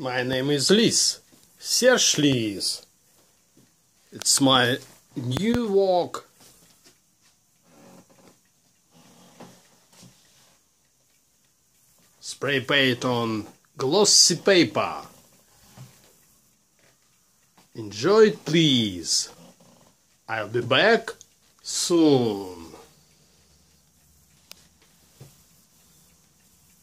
My name is Liz. Serge Liz. It's my new walk. Spray paint on glossy paper. Enjoy it please. I'll be back soon.